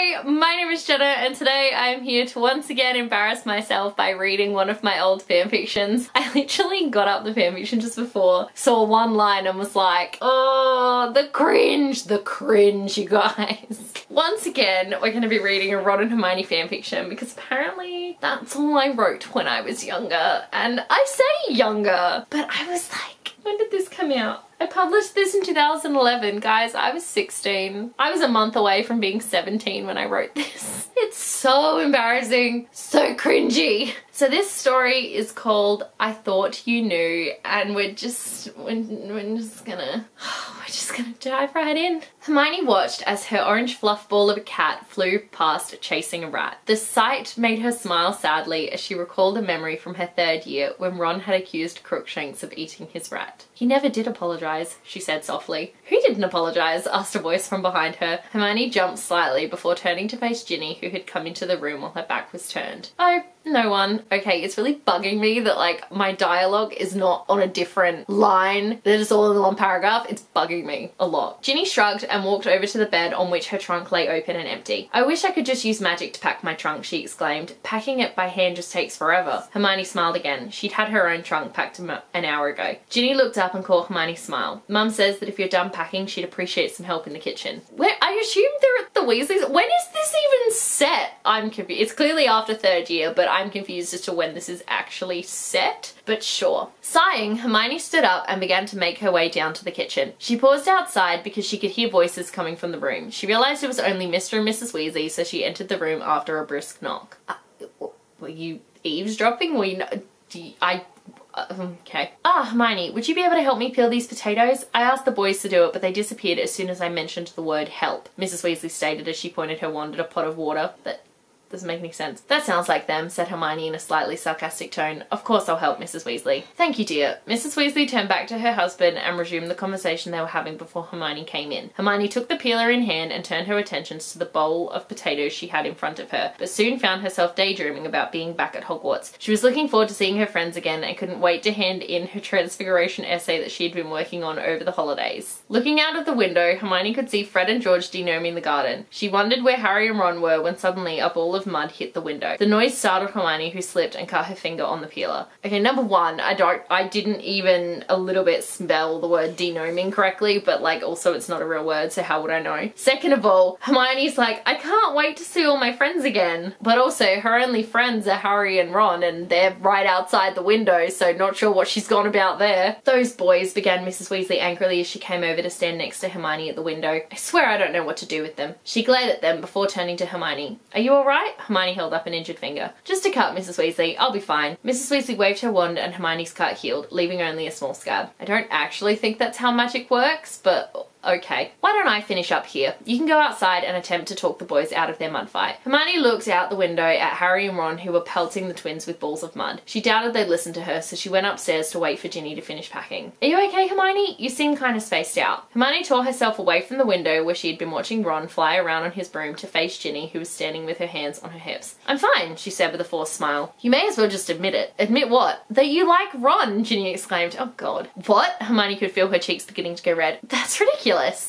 Hi, my name is Jenna and today I'm here to once again embarrass myself by reading one of my old fanfictions. I literally got up the fanfiction just before, saw one line and was like, oh, the cringe, the cringe, you guys. once again, we're going to be reading a Ron and Hermione fanfiction because apparently that's all I wrote when I was younger. And I say younger, but I was like, when did this come out? I published this in 2011, guys. I was 16. I was a month away from being 17 when I wrote this. It's so embarrassing, so cringy. So this story is called I Thought You Knew and we're just, we're, we're just gonna, we're just gonna dive right in. Hermione watched as her orange fluff ball of a cat flew past chasing a rat. The sight made her smile sadly as she recalled a memory from her third year when Ron had accused Crookshanks of eating his rat. He never did apologise, she said softly. Who didn't apologise? asked a voice from behind her. Hermione jumped slightly before turning to face Ginny who had come into the room while her back was turned. Oh, no one. Okay, it's really bugging me that like my dialogue is not on a different line, that it's all in one paragraph. It's bugging me a lot. Ginny shrugged and walked over to the bed on which her trunk lay open and empty. I wish I could just use magic to pack my trunk, she exclaimed. Packing it by hand just takes forever. Hermione smiled again. She'd had her own trunk packed an hour ago. Ginny looked up and caught Hermione's smile. Mum says that if you're done packing, she'd appreciate some help in the kitchen. Where I assume they're at the Weasleys. When is this even set? I'm confused. It's clearly after third year, but I'm confused as to when this is actually set, but sure. Sighing, Hermione stood up and began to make her way down to the kitchen. She paused outside because she could hear voices coming from the room. She realised it was only Mr. and Mrs. Weasley, so she entered the room after a brisk knock. Uh, were you eavesdropping? Were you you, I uh, okay. Ah, Hermione, would you be able to help me peel these potatoes? I asked the boys to do it, but they disappeared as soon as I mentioned the word help, Mrs. Weasley stated as she pointed her wand at a pot of water. But doesn't make any sense. That sounds like them, said Hermione in a slightly sarcastic tone. Of course I'll help, Mrs. Weasley. Thank you, dear. Mrs. Weasley turned back to her husband and resumed the conversation they were having before Hermione came in. Hermione took the peeler in hand and turned her attentions to the bowl of potatoes she had in front of her, but soon found herself daydreaming about being back at Hogwarts. She was looking forward to seeing her friends again and couldn't wait to hand in her transfiguration essay that she had been working on over the holidays. Looking out of the window, Hermione could see Fred and George denoming the garden. She wondered where Harry and Ron were when suddenly a ball of mud hit the window. The noise startled Hermione who slipped and cut her finger on the peeler. Okay, number one, I don't, I didn't even a little bit spell the word denoming correctly, but like also it's not a real word, so how would I know? Second of all, Hermione's like, I can't wait to see all my friends again. But also her only friends are Harry and Ron and they're right outside the window, so not sure what she's gone about there. Those boys, began Mrs. Weasley angrily as she came over to stand next to Hermione at the window. I swear I don't know what to do with them. She glared at them before turning to Hermione. Are you alright? Hermione held up an injured finger. Just a cut, Mrs. Weasley. I'll be fine. Mrs. Weasley waved her wand and Hermione's cut healed, leaving only a small scab. I don't actually think that's how magic works, but Okay, why don't I finish up here? You can go outside and attempt to talk the boys out of their mud fight. Hermione looked out the window at Harry and Ron who were pelting the twins with balls of mud. She doubted they'd listen to her, so she went upstairs to wait for Ginny to finish packing. Are you okay, Hermione? You seem kind of spaced out. Hermione tore herself away from the window where she had been watching Ron fly around on his broom to face Ginny who was standing with her hands on her hips. I'm fine, she said with a forced smile. You may as well just admit it. Admit what? That you like Ron, Ginny exclaimed. Oh god. What? Hermione could feel her cheeks beginning to go red. That's ridiculous.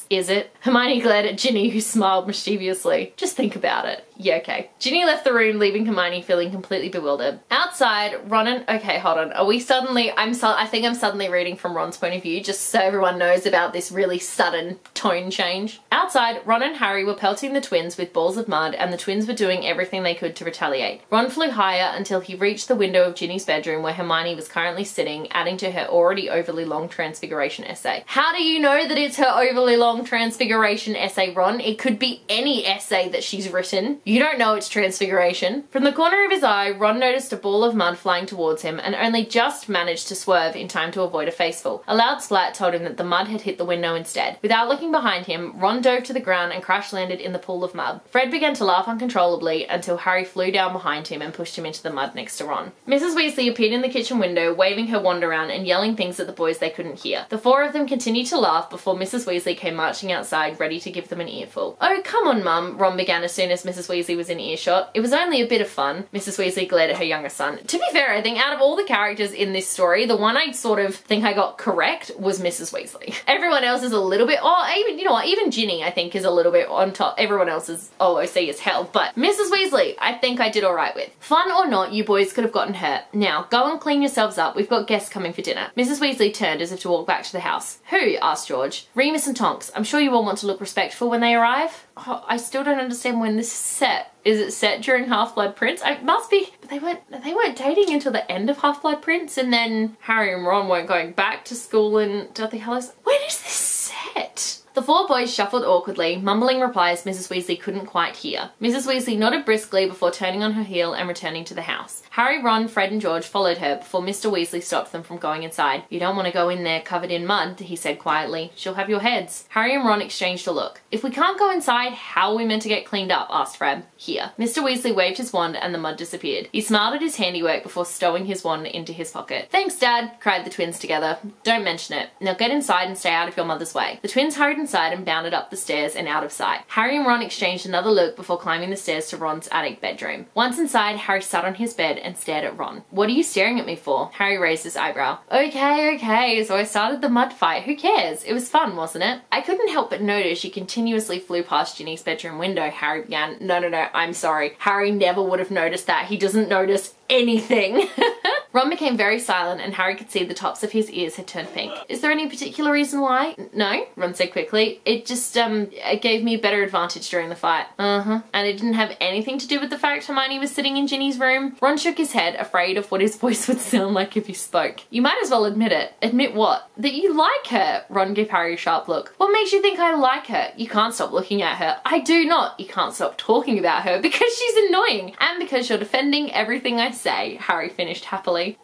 Is it? Hermione glared at Ginny who smiled mischievously. Just think about it. Yeah, okay. Ginny left the room, leaving Hermione feeling completely bewildered. Outside, Ron and... Okay, hold on. Are we suddenly... I'm so, I think I'm suddenly reading from Ron's point of view, just so everyone knows about this really sudden tone change. Outside, Ron and Harry were pelting the twins with balls of mud, and the twins were doing everything they could to retaliate. Ron flew higher until he reached the window of Ginny's bedroom where Hermione was currently sitting, adding to her already overly long transfiguration essay. How do you know that it's her overly long transfiguration essay, Ron? It could be any essay that she's written. You don't know it's transfiguration. From the corner of his eye, Ron noticed a ball of mud flying towards him and only just managed to swerve in time to avoid a faceful. A loud splat told him that the mud had hit the window instead. Without looking behind him, Ron dove to the ground and crash landed in the pool of mud. Fred began to laugh uncontrollably until Harry flew down behind him and pushed him into the mud next to Ron. Mrs. Weasley appeared in the kitchen window, waving her wand around and yelling things at the boys they couldn't hear. The four of them continued to laugh before Mrs. Weasley came marching outside, ready to give them an earful. Oh, come on, Mum, Ron began as soon as Mrs. Weasley was in earshot. It was only a bit of fun. Mrs. Weasley glared at her younger son. To be fair, I think out of all the characters in this story, the one I sort of think I got correct was Mrs. Weasley. Everyone else is a little bit, oh, even, you know what, even Ginny, I think, is a little bit on top. Everyone else is OOC as hell, but Mrs. Weasley, I think I did alright with. Fun or not, you boys could have gotten hurt. Now, go and clean yourselves up. We've got guests coming for dinner. Mrs. Weasley turned as if to walk back to the house. Who? asked George. Remus and Tonks. I'm sure you all want to look respectful when they arrive. Oh, I still don't understand when this is set. Is it set during Half-Blood Prince? It must be, but they weren't they weren't dating until the end of Half-Blood Prince and then Harry and Ron weren't going back to school in Deathly Hallows. When is this set? The four boys shuffled awkwardly, mumbling replies Mrs. Weasley couldn't quite hear. Mrs. Weasley nodded briskly before turning on her heel and returning to the house. Harry, Ron, Fred and George followed her before Mr. Weasley stopped them from going inside. You don't want to go in there covered in mud, he said quietly. She'll have your heads. Harry and Ron exchanged a look. If we can't go inside, how are we meant to get cleaned up? asked Fred. Here. Mr. Weasley waved his wand and the mud disappeared. He smiled at his handiwork before stowing his wand into his pocket. Thanks, Dad, cried the twins together. Don't mention it. Now get inside and stay out of your mother's way. The twins hurried inside and bounded up the stairs and out of sight. Harry and Ron exchanged another look before climbing the stairs to Ron's attic bedroom. Once inside, Harry sat on his bed and stared at Ron. What are you staring at me for? Harry raised his eyebrow. Okay, okay, so I started the mud fight. Who cares? It was fun, wasn't it? I couldn't help but notice you continuously flew past Ginny's bedroom window, Harry began. No, no, no, I'm sorry. Harry never would have noticed that. He doesn't notice anything. Ron became very silent and Harry could see the tops of his ears had turned pink. Is there any particular reason why? No, Ron said quickly. It just, um, it gave me a better advantage during the fight. Uh-huh. And it didn't have anything to do with the fact Hermione was sitting in Ginny's room. Ron shook his head, afraid of what his voice would sound like if he spoke. You might as well admit it. Admit what? That you like her. Ron gave Harry a sharp look. What makes you think I like her? You can't stop looking at her. I do not. You can't stop talking about her because she's annoying and because you're defending everything I say, Harry finished happily.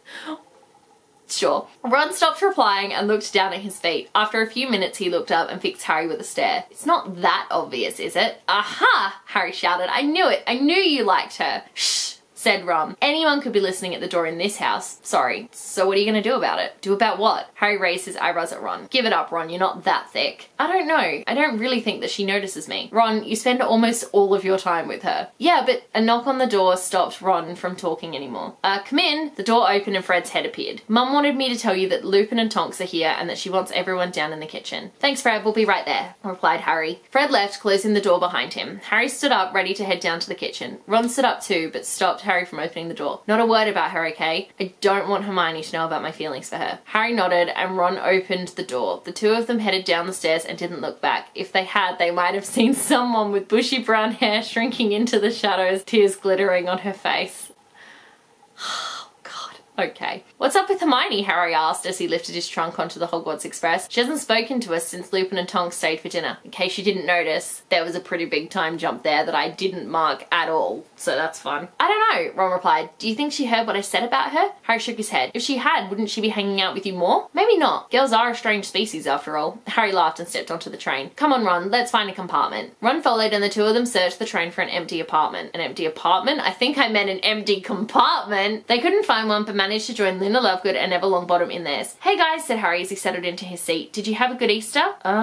Sure. Ron stopped replying and looked down at his feet. After a few minutes, he looked up and fixed Harry with a stare. It's not that obvious, is it? Aha! Harry shouted. I knew it. I knew you liked her. Shh! Said Ron. Anyone could be listening at the door in this house. Sorry. So what are you gonna do about it? Do about what? Harry raised his eyebrows at Ron. Give it up, Ron. You're not that thick. I don't know. I don't really think that she notices me. Ron, you spend almost all of your time with her. Yeah, but a knock on the door stopped Ron from talking anymore. Uh, come in. The door opened and Fred's head appeared. Mum wanted me to tell you that Lupin and Tonks are here and that she wants everyone down in the kitchen. Thanks, Fred. We'll be right there, replied Harry. Fred left, closing the door behind him. Harry stood up, ready to head down to the kitchen. Ron stood up too, but stopped Harry from opening the door. Not a word about her, okay? I don't want Hermione to know about my feelings for her. Harry nodded and Ron opened the door. The two of them headed down the stairs and didn't look back. If they had, they might have seen someone with bushy brown hair shrinking into the shadows, tears glittering on her face. Okay. What's up with Hermione? Harry asked as he lifted his trunk onto the Hogwarts Express. She hasn't spoken to us since Lupin and Tonks stayed for dinner. In case you didn't notice, there was a pretty big time jump there that I didn't mark at all, so that's fun. I don't know, Ron replied. Do you think she heard what I said about her? Harry shook his head. If she had, wouldn't she be hanging out with you more? Maybe not. Girls are a strange species after all. Harry laughed and stepped onto the train. Come on, Ron, let's find a compartment. Ron followed and the two of them searched the train for an empty apartment. An empty apartment? I think I meant an empty compartment. They couldn't find one but managed to join Luna Lovegood and Neville Longbottom in theirs. Hey guys, said Harry as he settled into his seat. Did you have a good Easter? Oh.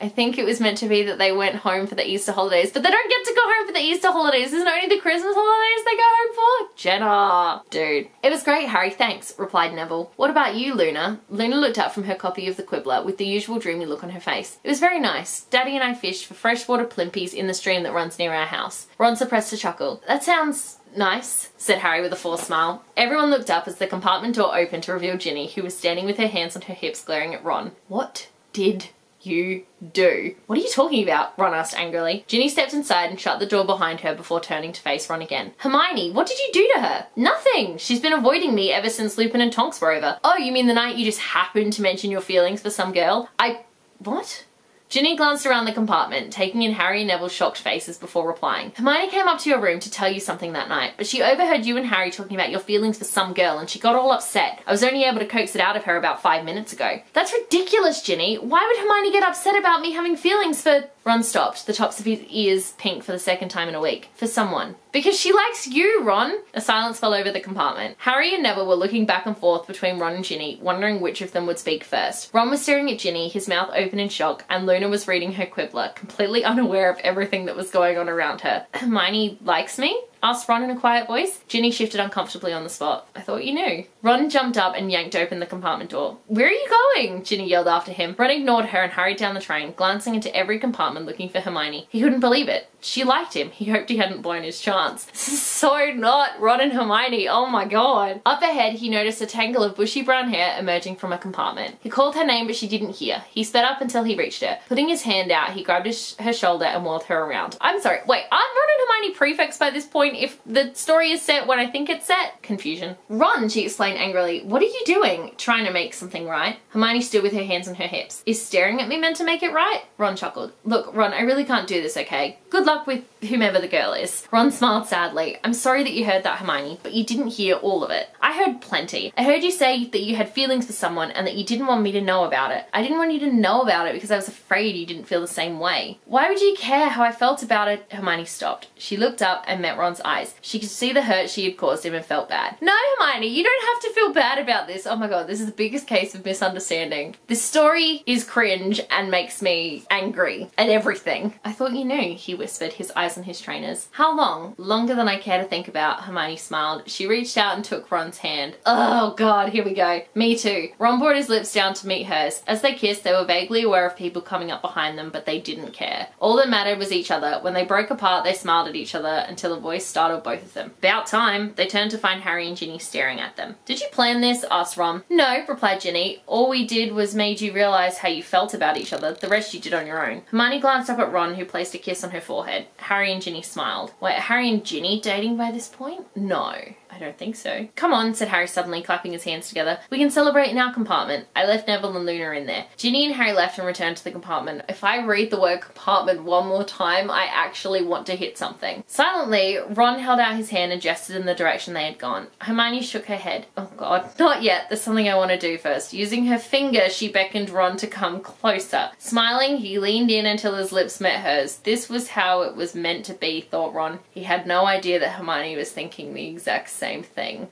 I think it was meant to be that they went home for the Easter holidays, but they don't get to go home for the Easter holidays. Isn't only the Christmas holidays they go home for? Jenna. Dude. It was great, Harry, thanks, replied Neville. What about you, Luna? Luna looked up from her copy of the Quibbler with the usual dreamy look on her face. It was very nice. Daddy and I fished for freshwater plimpies in the stream that runs near our house. Ron suppressed a chuckle. That sounds Nice, said Harry with a forced smile. Everyone looked up as the compartment door opened to reveal Ginny, who was standing with her hands on her hips glaring at Ron. What did you do? What are you talking about? Ron asked angrily. Ginny stepped inside and shut the door behind her before turning to face Ron again. Hermione, what did you do to her? Nothing! She's been avoiding me ever since Lupin and Tonks were over. Oh, you mean the night you just happened to mention your feelings for some girl? I... what? Ginny glanced around the compartment, taking in Harry and Neville's shocked faces before replying. Hermione came up to your room to tell you something that night, but she overheard you and Harry talking about your feelings for some girl and she got all upset. I was only able to coax it out of her about five minutes ago. That's ridiculous, Ginny. Why would Hermione get upset about me having feelings for Ron stopped, the tops of his ears pink for the second time in a week. For someone. Because she likes you, Ron! A silence fell over the compartment. Harry and Neville were looking back and forth between Ron and Ginny, wondering which of them would speak first. Ron was staring at Ginny, his mouth open in shock, and Luna was reading her Quibbler, completely unaware of everything that was going on around her. Hermione likes me? asked Ron in a quiet voice. Ginny shifted uncomfortably on the spot. I thought you knew. Ron jumped up and yanked open the compartment door. Where are you going? Ginny yelled after him. Ron ignored her and hurried down the train, glancing into every compartment looking for Hermione. He couldn't believe it. She liked him. He hoped he hadn't blown his chance. This is so not Ron and Hermione. Oh my god. Up ahead, he noticed a tangle of bushy brown hair emerging from a compartment. He called her name, but she didn't hear. He sped up until he reached her. Putting his hand out, he grabbed his, her shoulder and whirled her around. I'm sorry, wait, aren't Ron and Hermione prefects by this point if the story is set when I think it's set? Confusion. Ron, she explained angrily, what are you doing? Trying to make something right. Hermione stood with her hands on her hips. Is staring at me meant to make it right? Ron chuckled. Look, Ron, I really can't do this, okay? Good luck with whomever the girl is. Ron smiled sadly. I'm sorry that you heard that, Hermione, but you didn't hear all of it. I heard plenty. I heard you say that you had feelings for someone and that you didn't want me to know about it. I didn't want you to know about it because I was afraid you didn't feel the same way. Why would you care how I felt about it? Hermione stopped. She looked up and met Ron's eyes. She could see the hurt she had caused him and felt bad. No, Hermione, you don't have to feel bad about this. Oh my god, this is the biggest case of misunderstanding. This story is cringe and makes me angry at everything. I thought you knew, he whispered, his eyes on his trainers. How long? Longer than I care to think about, Hermione smiled. She reached out and took Ron's hand. Oh god, here we go. Me too. Ron brought his lips down to meet hers. As they kissed, they were vaguely aware of people coming up behind them, but they didn't care. All that mattered was each other. When they broke apart, they smiled at each other until a voice startled both of them. About time, they turned to find Harry and Ginny staring at them. Did you plan this? asked Ron. No, replied Ginny. All we did was made you realize how you felt about each other. The rest you did on your own. Hermione glanced up at Ron, who placed a kiss on her forehead. Harry and Ginny smiled. Wait, Harry and Ginny dating by this point? No. I don't think so. Come on, said Harry suddenly, clapping his hands together. We can celebrate in our compartment. I left Neville and Luna in there. Ginny and Harry left and returned to the compartment. If I read the word compartment one more time, I actually want to hit something. Silently, Ron held out his hand and gestured in the direction they had gone. Hermione shook her head. Oh god, not yet. There's something I want to do first. Using her finger, she beckoned Ron to come closer. Smiling, he leaned in until his lips met hers. This was how it was meant to be, thought Ron. He had no idea that Hermione was thinking the exact same thing.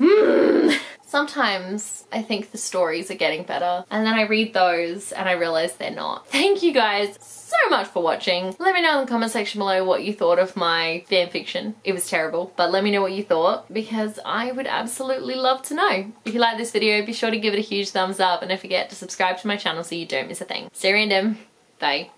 Mm. Sometimes I think the stories are getting better and then I read those and I realize they're not. Thank you guys so much for watching. Let me know in the comment section below what you thought of my fanfiction. It was terrible, but let me know what you thought because I would absolutely love to know. If you like this video, be sure to give it a huge thumbs up and don't forget to subscribe to my channel so you don't miss a thing. Stay random. Bye.